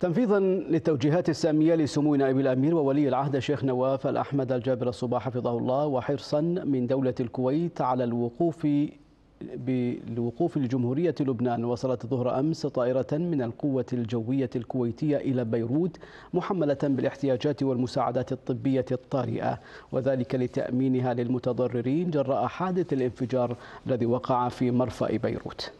تنفيذا للتوجيهات السامية لسمو نائب الأمير وولي العهد الشيخ نواف الأحمد الجابر الصباح حفظه الله وحرصا من دولة الكويت على الوقوف بالوقوف لجمهورية لبنان. وصلت ظهر أمس طائرة من القوة الجوية الكويتية إلى بيروت محملة بالاحتياجات والمساعدات الطبية الطارئة وذلك لتأمينها للمتضررين جراء حادث الانفجار الذي وقع في مرفأ بيروت.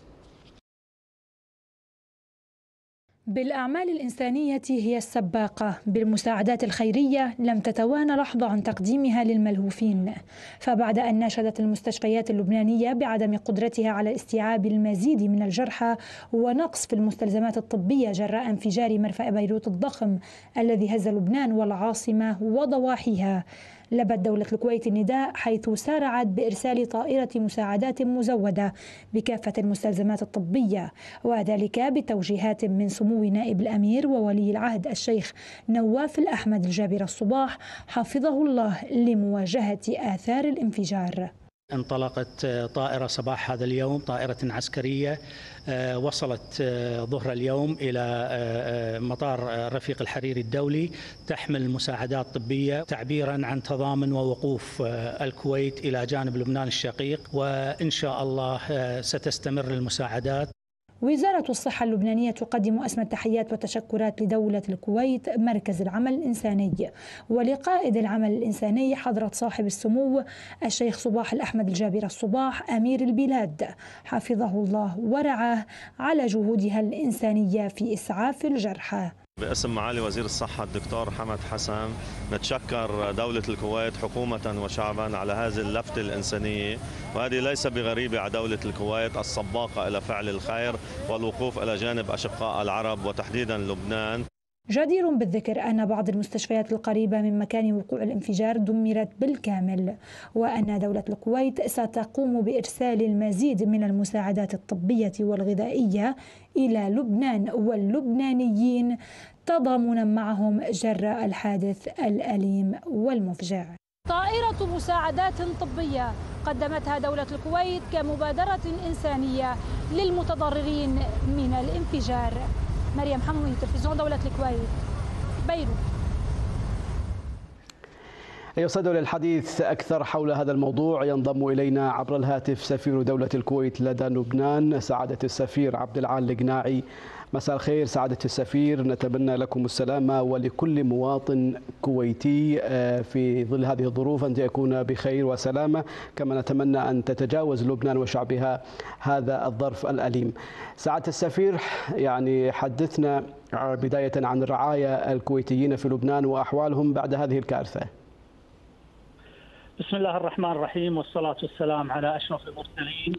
بالأعمال الإنسانية هي السباقة. بالمساعدات الخيرية لم تتوانى لحظة عن تقديمها للملهوفين. فبعد أن ناشدت المستشفيات اللبنانية بعدم قدرتها على استيعاب المزيد من الجرحى ونقص في المستلزمات الطبية جراء انفجار مرفأ بيروت الضخم الذي هز لبنان والعاصمة وضواحيها. لبت دولة الكويت النداء حيث سارعت بإرسال طائرة مساعدات مزودة بكافة المستلزمات الطبية وذلك بتوجيهات من سمو نائب الأمير وولي العهد الشيخ نواف الأحمد الجابر الصباح حفظه الله لمواجهة آثار الانفجار. انطلقت طائرة صباح هذا اليوم طائرة عسكرية آه، وصلت آه، ظهر اليوم إلى آه، مطار رفيق الحريري الدولي تحمل مساعدات طبية تعبيرا عن تضامن ووقوف الكويت إلى جانب لبنان الشقيق وإن شاء الله ستستمر المساعدات. وزارة الصحة اللبنانية تقدم أسمى التحيات والتشكرات لدولة الكويت مركز العمل الإنساني. ولقائد العمل الإنساني حضرة صاحب السمو الشيخ صباح الأحمد الجابر الصباح أمير البلاد. حفظه الله ورعاه على جهودها الإنسانية في إسعاف الجرحى. باسم معالي وزير الصحة الدكتور حمد حسن نتشكر دولة الكويت حكومة وشعبا على هذه اللفتة الإنسانية. وهذه ليس بغريبة على دولة الكويت السباقة إلى فعل الخير والوقوف إلى جانب أشقاء العرب وتحديدا لبنان. جدير بالذكر أن بعض المستشفيات القريبة من مكان وقوع الانفجار دمرت بالكامل وأن دولة الكويت ستقوم بإرسال المزيد من المساعدات الطبية والغذائية إلى لبنان واللبنانيين تضامنا معهم جراء الحادث الأليم والمفجع. طائرة مساعدات طبية قدمتها دولة الكويت كمبادرة إنسانية للمتضررين من الانفجار. مريم حموي تلفزيون دولة الكويت بيروت. يصد للحديث أكثر حول هذا الموضوع. ينضم إلينا عبر الهاتف سفير دولة الكويت لدى لبنان سعادة السفير عبد العال القناعي مساء الخير سعادة السفير. نتمنى لكم السلامة ولكل مواطن كويتي آه، في ظل هذه الظروف أن يكون بخير وسلامة كما نتمنى أن تتجاوز لبنان وشعبها هذا الظرف الأليم. سعادة السفير يعني حدثنا بداية عن الرعاية الكويتيين في لبنان وأحوالهم بعد هذه الكارثة. بسم الله الرحمن الرحيم والصلاة والسلام على أشرف المرسلين.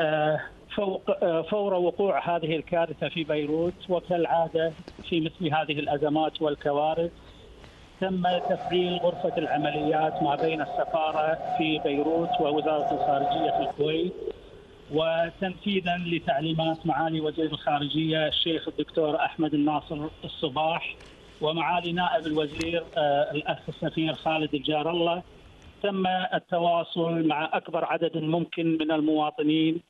آه، فوق آه، فور وقوع هذه الكارثة في بيروت وكالعادة في مثل هذه الأزمات والكوارث تم تفعيل غرفة العمليات ما بين السفارة في بيروت ووزارة الخارجية في الكويت وتنفيذا لتعليمات معالي وزير الخارجية الشيخ الدكتور أحمد الناصر الصباح ومعالي نائب الوزير آه، الأخ السفير خالد الجار الله تم التواصل مع أكبر عدد ممكن من المواطنين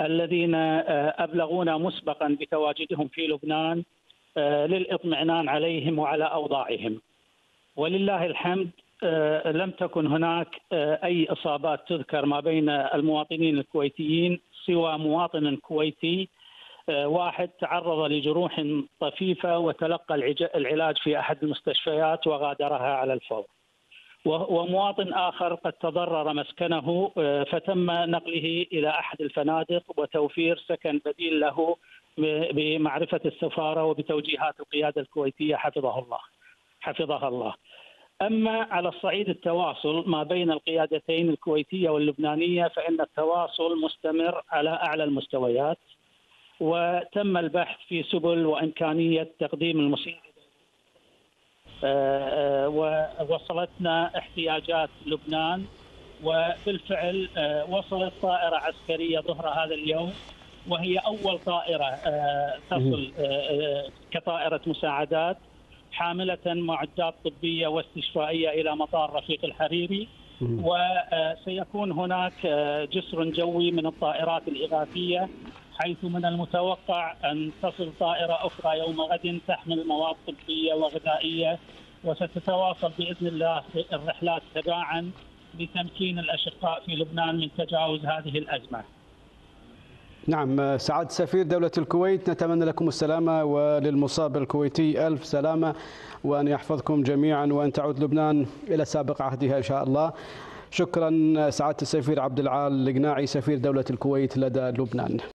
الذين آه، أبلغونا مسبقا بتواجدهم في لبنان آه، للاطمئنان عليهم وعلى أوضاعهم. ولله الحمد آه، لم تكن هناك أي إصابات تذكر ما بين المواطنين الكويتيين سوى مواطن كويتي واحد تعرض لجروح طفيفة وتلقى العلاج في أحد المستشفيات وغادرها على الفور. ومواطن آخر قد تضرر مسكنه آه، فتم نقله إلى أحد الفنادق وتوفير سكن بديل له بمعرفة السفارة وبتوجيهات القيادة الكويتية حفظه الله. حفظها الله. أما على الصعيد التواصل ما بين القيادتين الكويتية واللبنانية فإن التواصل مستمر على أعلى المستويات وتم البحث في سبل وإمكانية تقديم المساعده آه، ووصلتنا احتياجات لبنان وبالفعل آه، وصلت طائرة عسكرية ظهر هذا اليوم وهي أول طائرة تصل كطائرة مساعدات حاملة معدات طبية واستشفائية إلى مطار رفيق الحريري. وسيكون هناك جسر جوي من الطائرات الإغاثية حيث من المتوقع أن تصل طائرة أخرى يوم غد تحمل مواد طبية وغذائية وستتواصل بإذن الله الرحلات تباعا لتمكين الأشقاء في لبنان من تجاوز هذه الأزمة. نعم سعادة سفير دولة الكويت نتمنى لكم السلامة وللمصاب الكويتي ألف سلامة وأن يحفظكم جميعا وأن تعود لبنان إلى سابق عهدها إن شاء الله. شكرا سعادة السفير عبد العال القناعي سفير دولة الكويت لدى لبنان.